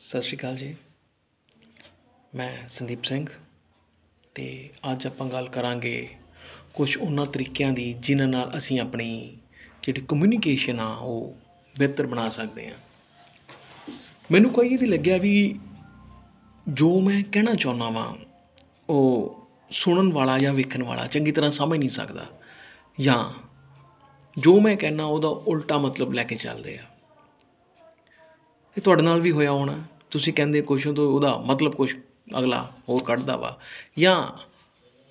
ਸਤਿ ਸ਼੍ਰੀ ਅਕਾਲ ਜੀ। ਮੈਂ ਸੰਦੀਪ ਸਿੰਘ ਤੇ ਅੱਜ ਆਪਾਂ ਗੱਲ ਕਰਾਂਗੇ ਕੁਝ ਉਹਨਾਂ ਤਰੀਕਿਆਂ ਦੀ ਜਿਨ੍ਹਾਂ ਨਾਲ ਅਸੀਂ ਆਪਣੀ ਜਿਹੜੀ ਕਮਿਊਨੀਕੇਸ਼ਨ ਆ ਉਹ ਬਿਹਤਰ ਬਣਾ ਸਕਦੇ ਹਾਂ। ਮੈਨੂੰ ਕੋਈ ਵੀ ਲੱਗਿਆ ਵੀ ਜੋ ਮੈਂ ਕਹਿਣਾ ਚਾਹੁੰਦਾ ਵਾਂ, ਉਹ ਸੁਣਨ ਵਾਲਾ ਜਾਂ ਵੇਖਣ ਵਾਲਾ ਚੰਗੀ ਤਰ੍ਹਾਂ ਸਮਝ ਨਹੀਂ ਸਕਦਾ ਜਾਂ ਜੋ ਮੈਂ ਕਹਿਣਾ ਉਹਦਾ ਉਲਟਾ ਮਤਲਬ ਲੈ ਕੇ ਚੱਲਦੇ ਆ। ਇਹ ਤੁਹਾਡੇ ਨਾਲ ਵੀ ਹੋਇਆ ਹੋਣਾ। ਤੁਸੀਂ ਕਹਿੰਦੇ ਕੁਛ ਹੋ ਤਾਂ ਉਹਦਾ ਮਤਲਬ ਕੁਛ ਅਗਲਾ ਹੋਰ ਕੱਢਦਾ ਵਾ। ਜਾਂ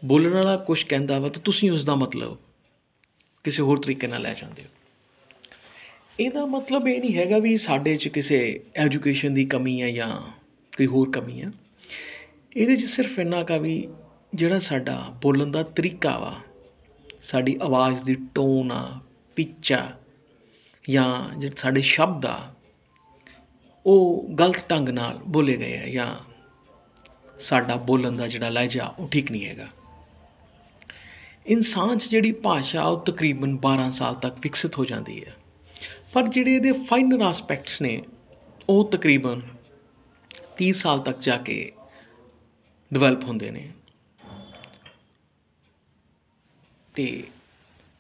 ਬੋਲਣ ਵਾਲਾ ਕੁਛ ਕਹਿੰਦਾ ਵਾ ਤਾਂ ਤੁਸੀਂ ਉਸ ਦਾ ਮਤਲਬ ਕਿਸੇ ਹੋਰ ਤਰੀਕੇ ਨਾਲ ਲੈ ਜਾਂਦੇ ਹੋ। ਇਹਦਾ ਮਤਲਬ ਇਹ ਨਹੀਂ ਹੈਗਾ ਵੀ ਸਾਡੇ 'ਚ ਕਿਸੇ ਐਜੂਕੇਸ਼ਨ ਦੀ ਕਮੀ ਹੈ ਜਾਂ ਕੋਈ ਹੋਰ ਕਮੀ ਹੈ ਇਹਦੇ 'ਚ ਸਿਰਫ ਇੰਨਾ ਕਾ ਵੀ ਜਿਹੜਾ ਸਾਡਾ ਬੋਲਣ ਦਾ ਤਰੀਕਾ ਵਾ, ਸਾਡੀ ਆਵਾਜ਼ ਦੀ ਟੋਨ ਆ ਪਿੱਚ ਆ ਜਾਂ ਜਿਹੜੇ ਸਾਡੇ ਸ਼ਬਦ ਆ ਉਹ ਗਲਤ ਢੰਗ ਨਾਲ ਬੋਲੇ ਗਏ ਆ ਜਾਂ ਸਾਡਾ ਬੋਲਣ ਦਾ ਜਿਹੜਾ ਲਹਿਜਾ, ਉਹ ਠੀਕ ਨਹੀਂ ਹੈਗਾ। ਇਨਸਾਨ 'ਚ ਜਿਹੜੀ ਭਾਸ਼ਾ, ਉਹ ਤਕਰੀਬਨ 12 ਸਾਲ ਤੱਕ ਵਿਕਸਿਤ ਹੋ ਜਾਂਦੀ ਹੈ। ਪਰ ਜਿਹੜੇ ਇਹਦੇ ਫਾਈਨਲ ਐਸਪੈਕਟਸ ਨੇ, ਉਹ ਤਕਰੀਬਨ 30 ਸਾਲ ਤੱਕ ਜਾ ਕੇ ਡਿਵੈਲਪ ਹੁੰਦੇ ਨੇ। ਤੇ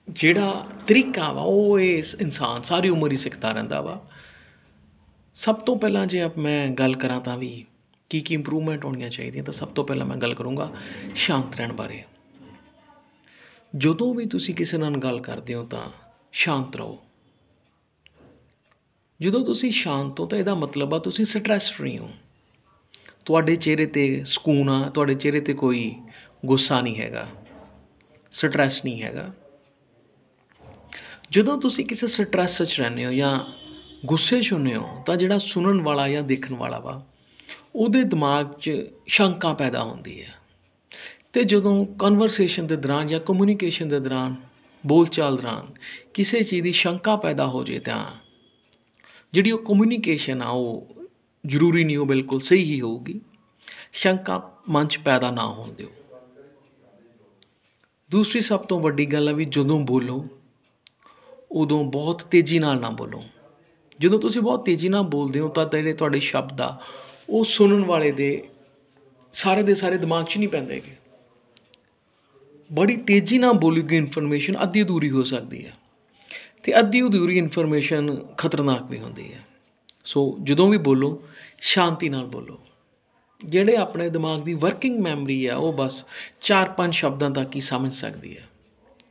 ਜਿਹੜਾ ਤਰੀਕਾ ਵਾ, ਉਹ ਇਸ ਇਨਸਾਨ, ਸਾਰੀ ਉਮਰ ਹੀ ਸਿੱਖਦਾ ਰਹਿੰਦਾ ਵਾ। ਸਭ ਤੋਂ ਪਹਿਲਾਂ ਜੇ ਆਪ ਮੈਂ ਗੱਲ ਕਰਾਂ ਤਾਂ ਵੀ ਕੀ ਕੀ ਇੰਪਰੂਵਮੈਂਟ ਹੋਣੀਆਂ ਚਾਹੀਦੀਆਂ, ਤਾਂ ਸਭ ਤੋਂ ਪਹਿਲਾਂ ਮੈਂ ਗੱਲ ਕਰੂੰਗਾ ਸ਼ਾਂਤ ਰਹਿਣ ਬਾਰੇ। ਜਦੋਂ ਵੀ ਤੁਸੀਂ ਕਿਸੇ ਨਾਲ ਗੱਲ ਕਰਦੇ ਹੋ ਤਾਂ ਸ਼ਾਂਤ ਰਹੋ। ਜਦੋਂ ਤੁਸੀਂ ਸ਼ਾਂਤ ਹੋ ਤਾਂ ਇਹਦਾ ਮਤਲਬ ਆ ਤੁਸੀਂ ਸਟ੍ਰੈਸ ਫਰੀ ਹੋ। ਤੁਹਾਡੇ ਚਿਹਰੇ ਤੇ ਸਕੂਨ ਆ, ਤੁਹਾਡੇ ਚਿਹਰੇ ਤੇ ਕੋਈ ਗੁੱਸਾ ਨਹੀਂ ਹੈਗਾ ਸਟ੍ਰੈਸ ਨਹੀਂ ਹੈਗਾ। ਜਦੋਂ ਤੁਸੀਂ ਕਿਸੇ ਸਟ੍ਰੈਸ 'ਚ ਰਹਿੰਦੇ ਹੋ ਜਾਂ ਗੁੱਸੇ 'ਚ ਹੁੰਦੇ ਹੋ, ਤਾਂ ਜਿਹੜਾ ਸੁਣਨ ਵਾਲਾ ਜਾਂ ਦੇਖਣ ਵਾਲਾ ਵਾ, ਉਹਦੇ ਦਿਮਾਗ 'ਚ ਸ਼ੰਕਾ ਪੈਦਾ ਹੁੰਦੀ ਹੈ। ਤੇ ਜਦੋਂ ਕਨਵਰਸੇਸ਼ਨ ਦੇ ਦੌਰਾਨ ਜਾਂ ਕਮਿਊਨੀਕੇਸ਼ਨ ਦੇ ਦੌਰਾਨ, ਬੋਲਚਾਲ ਦੌਰਾਨ ਕਿਸੇ ਚੀਜ਼ ਦੀ ਸ਼ੰਕਾ ਪੈਦਾ ਹੋ ਜੇ ਤਾਂ, ਜਿਹੜੀ ਉਹ ਕਮਿਊਨੀਕੇਸ਼ਨ ਆ, ਉਹ ਜ਼ਰੂਰੀ ਨਹੀਂ, ਉਹ ਬਿਲਕੁਲ ਸਹੀ ਹੀ ਹੋਊਗੀ। ਸ਼ੰਕਾ ਮਨ 'ਚ ਪੈਦਾ ਨਾ ਹੋਣ ਦਿਓ। ਦੂਸਰੀ ਸਭ ਤੋਂ ਵੱਡੀ ਗੱਲ ਆ ਵੀ ਜਦੋਂ ਬੋਲੋ, ਉਦੋਂ ਬਹੁਤ ਤੇਜ਼ੀ ਨਾਲ ਨਾ ਬੋਲੋ। ਜਦੋਂ ਤੁਸੀਂ ਬਹੁਤ ਤੇਜ਼ੀ ਨਾਲ ਬੋਲਦੇ ਹੋ ਤਾਂ ਜਿਹੜੇ ਤੁਹਾਡੇ ਸ਼ਬਦ ਆ, ਉਹ ਸੁਣਨ ਵਾਲੇ ਦੇ ਸਾਰੇ ਦੇ ਸਾਰੇ ਦਿਮਾਗ 'ਚ ਨਹੀਂ ਪੈਂਦੇਗੇ ਬੜੀ ਤੇਜ਼ੀ ਨਾਲ ਬੋਲੀ ਗਈ ਇਨਫੋਰਮੇਸ਼ਨ ਅੱਧੀ ਅਧੂਰੀ ਹੋ ਸਕਦੀ ਹੈ ਤੇ ਅੱਧੀ ਅਧੂਰੀ ਇਨਫੋਰਮੇਸ਼ਨ ਖਤਰਨਾਕ ਵੀ ਹੁੰਦੀ ਹੈ। ਸੋ ਜਦੋਂ ਵੀ ਬੋਲੋ, ਸ਼ਾਂਤੀ ਨਾਲ ਬੋਲੋ। ਜਿਹੜੇ ਆਪਣੇ ਦਿਮਾਗ ਦੀ ਵਰਕਿੰਗ ਮੈਮਰੀ ਆ, ਉਹ ਬਸ 4-5 ਸ਼ਬਦਾਂ ਤੱਕ ਹੀ ਸਮਝ ਸਕਦੀ ਹੈ।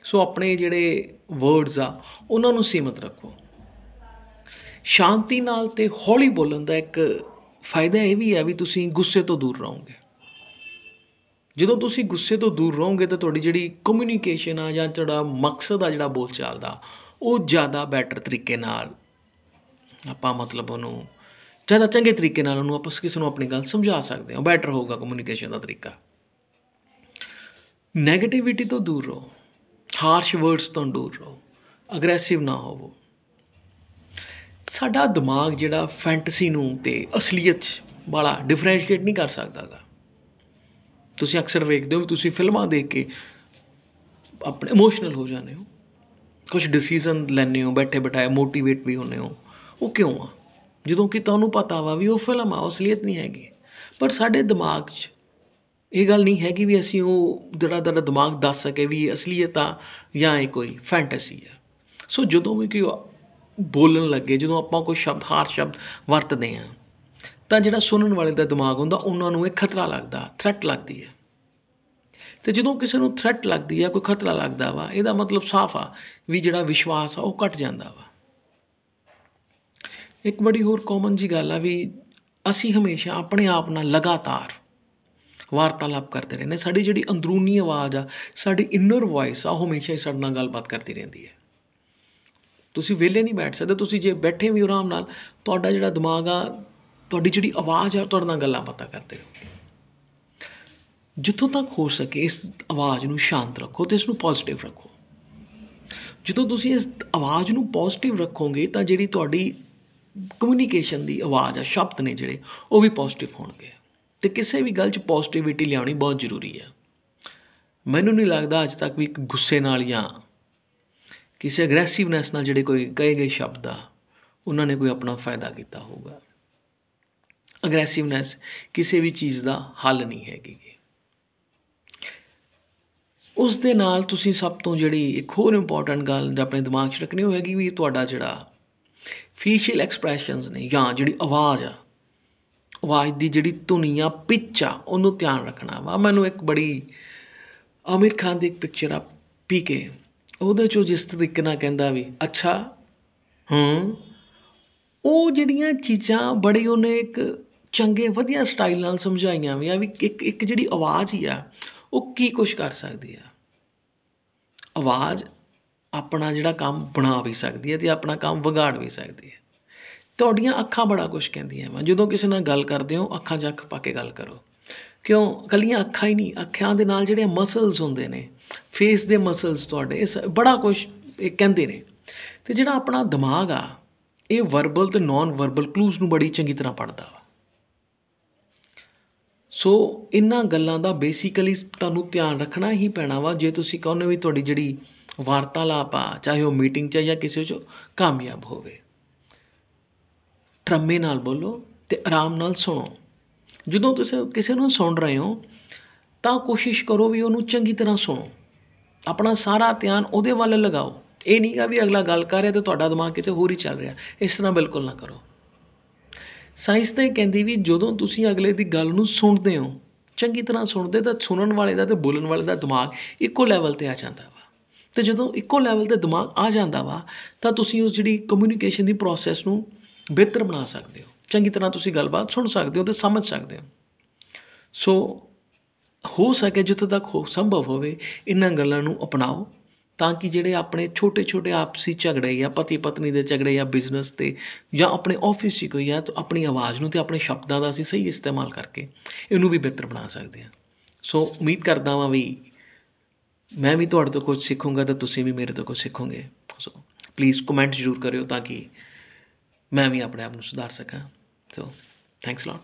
ਸੋ ਆਪਣੇ ਜਿਹੜੇ ਵਰਡਸ ਆ, ਉਹਨਾਂ ਨੂੰ ਸੀਮਤ ਰੱਖੋ। ਸ਼ਾਂਤੀ ਨਾਲ ਤੇ ਹੌਲੀ ਬੋਲਣ ਦਾ ਇੱਕ ਫਾਇਦਾ ਇਹ ਵੀ ਹੈ ਵੀ ਤੁਸੀਂ ਗੁੱਸੇ ਤੋਂ ਦੂਰ ਰਹੋਗੇ। ਜਦੋਂ ਤੁਸੀਂ ਗੁੱਸੇ ਤੋਂ ਦੂਰ ਰਹੋਗੇ ਤਾਂ ਤੁਹਾਡੀ ਜਿਹੜੀ ਕਮਿਊਨੀਕੇਸ਼ਨ ਆ ਜਾਂ ਤੁਹਾਡਾ ਮਕਸਦ ਆ ਜਿਹੜਾ ਬੋਲਚਾਲ ਦਾ, ਉਹ ਜ਼ਿਆਦਾ ਬੈਟਰ ਤਰੀਕੇ ਨਾਲ ਆਪਾਂ ਮਤਲਬ ਉਹਨੂੰ ਜ਼ਿਆਦਾ ਚੰਗੇ ਤਰੀਕੇ ਨਾਲ ਉਹਨੂੰ ਆਪਸ ਕਿਸੇ ਨੂੰ ਆਪਣੀ ਗੱਲ ਸਮਝਾ ਸਕਦੇ ਹਾਂ ਬੈਟਰ ਹੋਊਗਾ ਕਮਿਊਨੀਕੇਸ਼ਨ ਦਾ ਤਰੀਕਾ। 네ਗੇਟਿਵਿਟੀ ਤੋਂ ਦੂਰ ਰਹੋ ਹਾਰਸ਼ ਵਰਡਸ ਤੋਂ ਦੂਰ ਰਹੋ ਅਗਰੈਸਿਵ ਨਾ ਹੋਵੋ। ਸਾਡਾ ਦਿਮਾਗ ਜਿਹੜਾ ਫੈਂਟਸੀ ਨੂੰ ਤੇ ਅਸਲੀਅਤ ਵਾਲਾ ਡਿਫਰੈਂਸ਼ੀਏਟ ਨਹੀਂ ਕਰ ਸਕਦਾਗਾ। ਤੁਸੀਂ ਅਕਸਰ ਵੇਖਦੇ ਹੋ ਤੁਸੀਂ ਫਿਲਮਾਂ ਦੇਖ ਕੇ ਆਪਣੇ ਇਮੋਸ਼ਨਲ ਹੋ ਜਾਂਦੇ ਹੋ। ਕੁਝ ਡਿਸੀਜਨ ਲੈਣੇ ਹੋ, ਬੈਠੇ ਬਿਠਾਏ ਮੋਟੀਵੇਟ ਵੀ ਹੁੰਦੇ ਹੋ। ਉਹ ਕਿਉਂ ਆ? ਜਦੋਂ ਕਿ ਤੁਹਾਨੂੰ ਪਤਾ ਵਾ ਵੀ ਉਹ ਫਿਲਮ ਆ, ਅਸਲੀਅਤ ਨਹੀਂ ਹੈਗੀ। ਪਰ ਸਾਡੇ ਦਿਮਾਗ 'ਚ ਇਹ ਗੱਲ ਨਹੀਂ ਹੈਗੀ ਵੀ ਅਸੀਂ ਉਹ ਜਿਹੜਾ ਜਿਹੜਾ ਦਿਮਾਗ ਦੱਸ ਸਕੇ ਵੀ ਅਸਲੀਅਤ ਆ ਜਾਂ ਇਹ ਕੋਈ ਫੈਂਟਸੀ ਆ। ਸੋ ਜਦੋਂ ਵੀ ਕੋਈ ਬੋਲਣ ਲੱਗੇ, ਜਦੋਂ ਆਪਾਂ ਕੋਈ ਸ਼ਬਦ ਹਾਰ ਸ਼ਬਦ ਵਰਤਦੇ ਆ ਤਾਂ ਜਿਹੜਾ ਸੁਣਨ ਵਾਲੇ ਦਾ ਦਿਮਾਗ ਹੁੰਦਾ, ਉਹਨਾਂ ਨੂੰ ਇਹ ਖਤਰਾ ਲੱਗਦਾ ਥ੍ਰੈਟ ਲੱਗਦੀ ਹੈ। ਤੇ ਜਦੋਂ ਕਿਸੇ ਨੂੰ ਥ੍ਰੈਟ ਲੱਗਦੀ ਆ ਕੋਈ ਖਤਰਾ ਲੱਗਦਾ ਵਾ, ਇਹਦਾ ਮਤਲਬ ਸਾਫ਼ ਆ ਵੀ ਜਿਹੜਾ ਵਿਸ਼ਵਾਸ ਆ, ਉਹ ਘਟ ਜਾਂਦਾ ਵਾ। ਇੱਕ ਬੜੀ ਹੋਰ ਕਾਮਨ ਜੀ ਗੱਲ ਆ ਵੀ ਅਸੀਂ ਹਮੇਸ਼ਾ ਆਪਣੇ ਆਪ ਨਾਲ ਲਗਾਤਾਰ ਵਾਰਤਾਲਾਪ ਕਰਦੇ ਰਹਿੰਦੇ ਸਾਡੀ ਜਿਹੜੀ ਅੰਦਰੂਨੀ ਆਵਾਜ਼ ਆ, ਸਾਡੀ ਇਨਰ ਵੌਇਸ ਆ, ਉਹ ਹਮੇਸ਼ਾ ਹੀ ਸਾਡੇ ਨਾਲ ਗੱਲਬਾਤ ਕਰਦੀ ਰਹਿੰਦੀ ਹੈ। ਤੁਸੀਂ ਵਿਹਲੇ ਨਹੀਂ ਬੈਠ ਸਕਦੇ, ਤੁਸੀਂ ਜੇ ਬੈਠੇ ਵੀ ਆਰਾਮ ਨਾਲ, ਤੁਹਾਡਾ ਜਿਹੜਾ ਦਿਮਾਗ ਆ, ਤੁਹਾਡੀ ਜਿਹੜੀ ਆਵਾਜ਼ ਆ, ਤੁਹਾਡੇ ਨਾਲ ਗੱਲਾਂ ਪਤਾ ਕਰਦੇ ਰਹੋਗੇ ਜਿੱਥੋਂ ਤੱਕ ਹੋ ਸਕੇ ਇਸ ਆਵਾਜ਼ ਨੂੰ ਸ਼ਾਂਤ ਰੱਖੋ ਤੇ ਇਸ ਨੂੰ ਪੋਜ਼ਿਟਿਵ ਰੱਖੋ। ਜਦੋਂ ਤੁਸੀਂ ਇਸ ਆਵਾਜ਼ ਨੂੰ ਪੋਜ਼ਿਟਿਵ ਰੱਖੋਗੇ, ਤਾਂ ਜਿਹੜੀ ਤੁਹਾਡੀ ਕਮਿਊਨੀਕੇਸ਼ਨ ਦੀ ਆਵਾਜ਼ ਆ, ਸ਼ਬਦ ਨੇ ਜਿਹੜੇ, ਉਹ ਵੀ ਪੋਜ਼ਿਟਿਵ ਹੋਣਗੇ। ਤੇ ਕਿਸੇ ਵੀ ਗੱਲ 'ਚ ਪੋਜ਼ਿਟਿਵਿਟੀ ਲਿਆਉਣੀ ਬਹੁਤ ਜ਼ਰੂਰੀ ਹੈ ਮੈਨੂੰ ਨਹੀਂ ਲੱਗਦਾ ਅੱਜ ਤੱਕ ਵੀ ਇੱਕ ਗੁੱਸੇ ਨਾਲ ਜਾਂ ਕਿਸੇ ਅਗਰੈਸਿਵਨੈਸ ਨਾਲ ਜਿਹੜੇ ਕੋਈ ਕਹੇ ਗਏ ਸ਼ਬਦ ਆ, ਉਹਨਾਂ ਨੇ ਕੋਈ ਆਪਣਾ ਫਾਇਦਾ ਕੀਤਾ ਹੋਊਗਾ। ਅਗਰੈਸਿਵਨੈਸ ਕਿਸੇ ਵੀ ਚੀਜ਼ ਦਾ ਹੱਲ ਨਹੀਂ ਹੈਗੀ ਉਸ ਦੇ ਨਾਲ ਤੁਸੀਂ ਸਭ ਤੋਂ ਜਿਹੜੀ ਇੱਕ ਹੋਰ ਇੰਪੋਰਟੈਂਟ ਗੱਲ ਆਪਣੇ ਦਿਮਾਗ 'ਚ ਰੱਖਣੀ ਉਹ ਹੈਗੀ ਵੀ ਤੁਹਾਡਾ ਜਿਹੜਾ ਫੇਸ਼ੀਅਲ ਐਕਸਪ੍ਰੈਸ਼ਨਸ ਨੇ ਜਾਂ ਜਿਹੜੀ ਆਵਾਜ਼ ਆ, ਆਵਾਜ਼ ਦੀ ਜਿਹੜੀ ਧੁਨੀ ਆ ਪਿਚ ਆ, ਉਹਨੂੰ ਧਿਆਨ ਰੱਖਣਾ ਵਾ। ਮੈਨੂੰ ਇੱਕ ਬੜੀ ਆਮਿਰ ਖਾਨ ਦੀ ਇੱਕ ਪਿਕਚਰ ਆ ਪੀਕੇ ਉਹਦੇ ਚੋਂ ਜਿਸ ਤਰੀਕੇ ਨਾਲ ਕਹਿੰਦਾ ਵੀ, ਅੱਛਾ, ਹੂੰ, ਉਹ ਜਿਹੜੀਆਂ ਚੀਜ਼ਾਂ ਬੜੀ ਉਹਨੇ ਇੱਕ ਚੰਗੇ ਵਧੀਆ ਸਟਾਈਲ ਨਾਲ ਸਮਝਾਈਆਂ ਵੀ ਆ ਵੀ ਇੱਕ ਇੱਕ ਜਿਹੜੀ ਆਵਾਜ਼ ਹੀ ਆ, ਉਹ ਕੀ ਕੁਝ ਕਰ ਸਕਦੀ ਆ। ਆਵਾਜ਼ ਆਪਣਾ ਜਿਹੜਾ ਕੰਮ ਬਣਾ ਵੀ ਸਕਦੀ ਹੈ ਤੇ ਆਪਣਾ ਕੰਮ ਵਿਗਾੜ ਵੀ ਸਕਦੀ ਹੈ ਤੁਹਾਡੀਆਂ ਅੱਖਾਂ ਬੜਾ ਕੁਝ ਕਹਿੰਦੀਆਂ ਵਾ। ਜਦੋਂ ਕਿਸੇ ਨਾਲ ਗੱਲ ਕਰਦੇ ਹੋ, ਅੱਖਾਂ 'ਚ ਅੱਖ ਪਾ ਕੇ ਗੱਲ ਕਰੋ। ਕਿਉਂ? ਕੱਲੀਆਂ ਅੱਖਾਂ ਹੀ ਨਹੀਂ, ਅੱਖਾਂ ਦੇ ਨਾਲ ਜਿਹੜੇ ਮਸਲਸ ਹੁੰਦੇ ਨੇ ਫੇਸ ਦੇ ਮਸਲਸ ਤੁਹਾਡੇ ਬੜਾ ਕੁਝ ਇਹ ਕਹਿੰਦੇ ਨੇ। ਤੇ ਜਿਹੜਾ ਆਪਣਾ ਦਿਮਾਗ ਆ, ਇਹ ਵਰਬਲ ਤੇ ਨਾਨ ਵਰਬਲ ਕਲੂਜ਼ ਨੂੰ ਬੜੀ ਚੰਗੀ ਤਰ੍ਹਾਂ ਪੜਦਾ ਵਾ। ਸੋ ਇਹਨਾਂ ਗੱਲਾਂ ਦਾ ਬੇਸਿਕਲੀ ਤੁਹਾਨੂੰ ਧਿਆਨ ਰੱਖਣਾ ਹੀ ਪੈਣਾ ਵਾ, ਜੇ ਤੁਸੀਂ ਕਹੋਨੇ ਵੀ ਤੁਹਾਡੀ ਜਿਹੜੀ ਵਾਰਤਾਲਾਪ ਆ, ਚਾਹੇ ਉਹ ਮੀਟਿੰਗ 'ਚ ਜਾਂ ਕਿਸੇ 'ਚ ਕਾਮਯਾਬ ਹੋਵੇ। ਟਰਮੇ ਨਾਲ ਬੋਲੋ ਤੇ ਆਰਾਮ ਨਾਲ ਸੁਣੋ। ਜਦੋਂ ਤੁਸੀਂ ਕਿਸੇ ਨੂੰ ਸੁਣ ਰਹੇ ਹੋ, ਤਾਂ ਕੋਸ਼ਿਸ਼ ਕਰੋ ਵੀ ਉਹਨੂੰ ਚੰਗੀ ਤਰ੍ਹਾਂ ਸੁਣੋ। ਆਪਣਾ ਸਾਰਾ ਧਿਆਨ ਉਹਦੇ ਵੱਲ ਲਗਾਓ। ਇਹ ਨਹੀਂਗਾ ਵੀ ਅਗਲਾ ਗੱਲ ਕਰ ਰਿਹਾ ਤੇ ਤੁਹਾਡਾ ਦਿਮਾਗ ਕਿਤੇ ਹੋਰ ਹੀ ਚੱਲ ਰਿਹਾ। ਇਸ ਤਰ੍ਹਾਂ ਬਿਲਕੁਲ ਨਾ ਕਰੋ। ਸਾਇੰਸ ਤਾਂ ਇਹ ਕਹਿੰਦੀ ਵੀ ਜਦੋਂ ਤੁਸੀਂ ਅਗਲੇ ਦੀ ਗੱਲ ਨੂੰ ਸੁਣਦੇ ਹੋ, ਚੰਗੀ ਤਰ੍ਹਾਂ ਸੁਣਦੇ ਤਾਂ ਸੁਣਨ ਵਾਲੇ ਦਾ ਤੇ ਬੋਲਣ ਵਾਲੇ ਦਾ ਦਿਮਾਗ ਇੱਕੋ ਲੈਵਲ ਤੇ ਆ ਜਾਂਦਾ ਵਾ। ਤੇ ਜਦੋਂ ਇੱਕੋ ਲੈਵਲ ਤੇ ਦਿਮਾਗ ਆ ਜਾਂਦਾ ਵਾ, ਤਾਂ ਤੁਸੀਂ ਉਸ ਜਿਹੜੀ ਕਮਿਊਨੀਕੇਸ਼ਨ ਦੀ ਪ੍ਰੋਸੈਸ ਨੂੰ ਬਿਹਤਰ ਬਣਾ ਸਕਦੇ ਹੋ। ਚੰਗੀ ਤਰ੍ਹਾਂ ਤੁਸੀਂ ਗੱਲਬਾਤ ਸੁਣ ਸਕਦੇ ਹੋ ਤੇ ਸਮਝ ਸਕਦੇ ਹੋ। ਸੋ ਹੋ ਸਕੇ ਜਿੱਥੋਂ ਤੱਕ ਹੋ ਸੰਭਵ ਹੋਵੇ, ਇਹਨਾਂ ਗੱਲਾਂ ਨੂੰ ਅਪਣਾਓ ਤਾਂ ਕਿ ਜਿਹੜੇ ਆਪਣੇ ਛੋਟੇ ਛੋਟੇ ਆਪਸੀ ਝਗੜੇ ਜਾਂ ਪਤੀ ਪਤਨੀ ਦੇ ਝਗੜੇ ਜਾਂ ਬਿਜ਼ਨਸ ਤੇ ਜਾਂ ਆਪਣੇ ਆਫਿਸ 'ਚ ਕੋਈ ਆ, ਤਾਂ ਆਪਣੀ ਆਵਾਜ਼ ਨੂੰ ਤੇ ਆਪਣੇ ਸ਼ਬਦਾਂ ਦਾ ਅਸੀਂ ਸਹੀ ਇਸਤੇਮਾਲ ਕਰਕੇ ਇਹਨੂੰ ਵੀ ਬਿਹਤਰ ਬਣਾ ਸਕਦੇ ਹਾਂ। ਸੋ ਉਮੀਦ ਕਰਦਾ ਹਾਂ ਵੀ ਮੈਂ ਵੀ ਤੁਹਾਡੇ ਤੋਂ ਕੁਝ ਸਿੱਖੂੰਗਾ ਤਾਂ ਤੁਸੀਂ ਵੀ ਮੇਰੇ ਤੋਂ ਕੁਝ ਸਿੱਖੋਗੇ। ਸੋ ਪਲੀਜ਼ ਕਮੈਂਟ ਜ਼ਰੂਰ ਕਰਿਓ ਤਾਂ ਕਿ ਮੈਂ ਵੀ ਆਪਣੇ ਆਪ ਨੂੰ ਸੁਧਾਰ ਸਕਾਂ। So thanks a lot